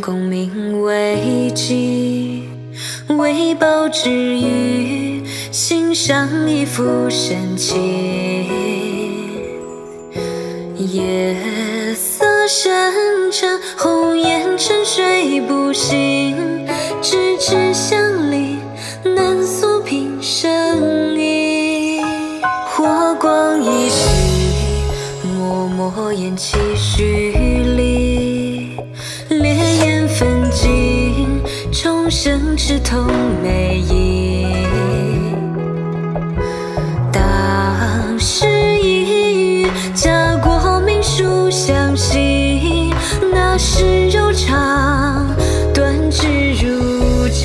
功名未及为报之余，心上一幅深情。夜色深沉，红颜沉睡不醒。咫尺相离，难诉平生意。火光一息，脉脉咽气虚离。烈焰焚尽。重生枝头美影，当时一语，家国名书相惜，那时柔肠，断指如今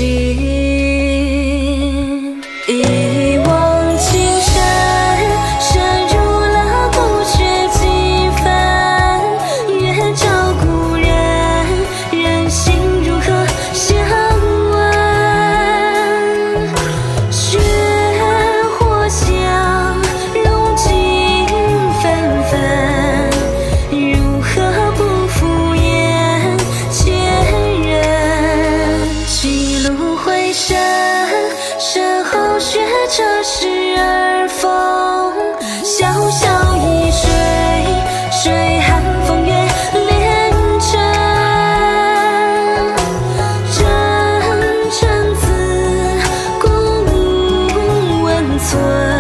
身身后雪彻十二峰，潇潇一水水寒风月连城，城城自古无温存。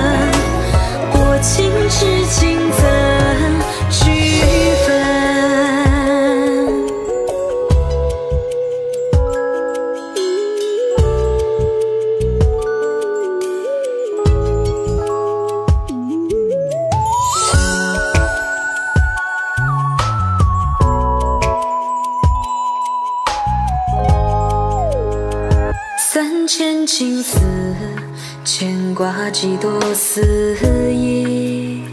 牵挂几多思忆。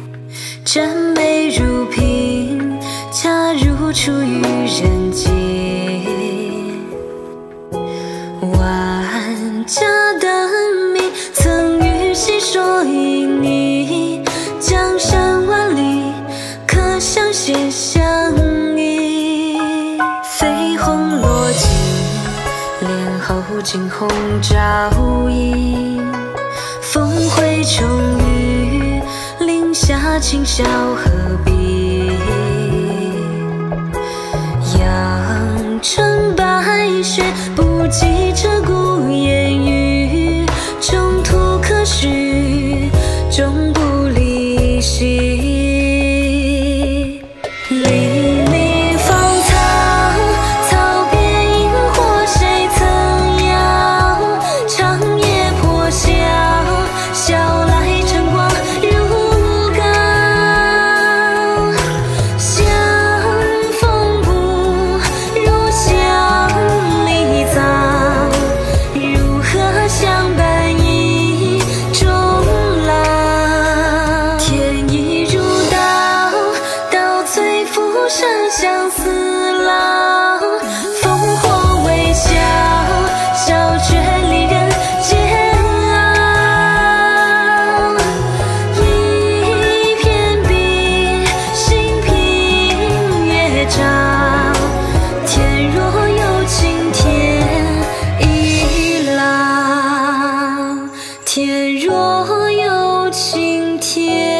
真美如萍，恰如初遇人间。万家灯明，曾与细说旖旎。江山万里，可相携相依。绯红落尽。帘后惊鸿照影，回重遇，林下清宵何必？照。天若有情天亦老。天若有情天